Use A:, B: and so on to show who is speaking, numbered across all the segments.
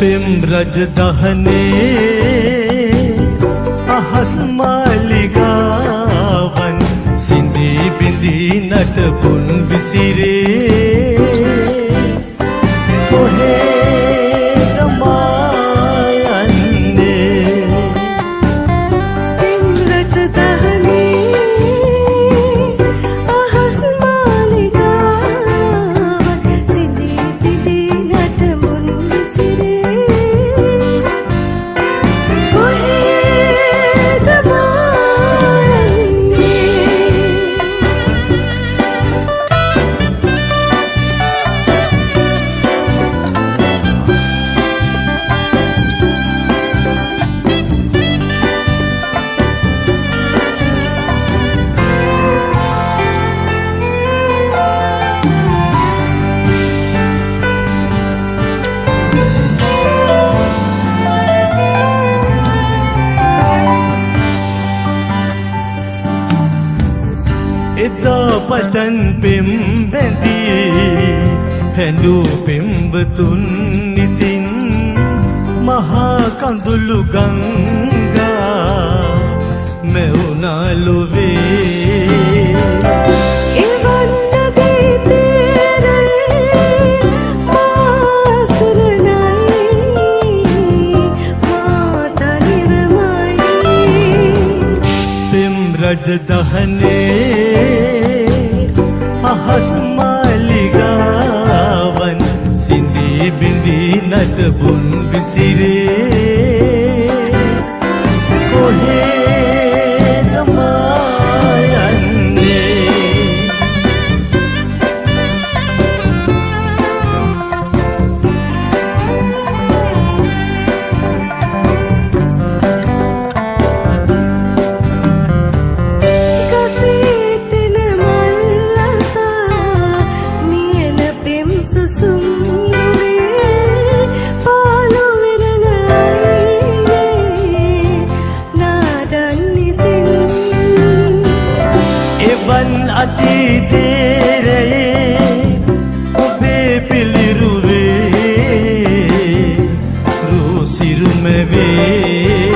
A: ज दहने अहस्मालि
B: එදා පටන් පෙම් බැඳී හැඳූ පෙම්වතුන් ඉතින් මහා කඳුළු ගංගා මෙවුනා ලොවේ.
A: එවන් නදී තෙරේ මාසරණයි මා තනිවමයි
B: පෙම් රජ දහනේ අහස් මාලිගාවන් සිඳී බිඳී නටබුන් විසිරේ. අතීතේරයේ ඔබේ පිළිරුවේ රූසිරුම වේ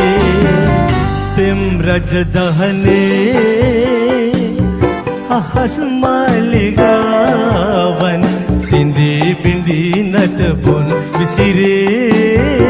B: පෙම් රජ දහනේ අහස් මාලිගාවන් සිඳී බිඳී නටපොන් විසිරේ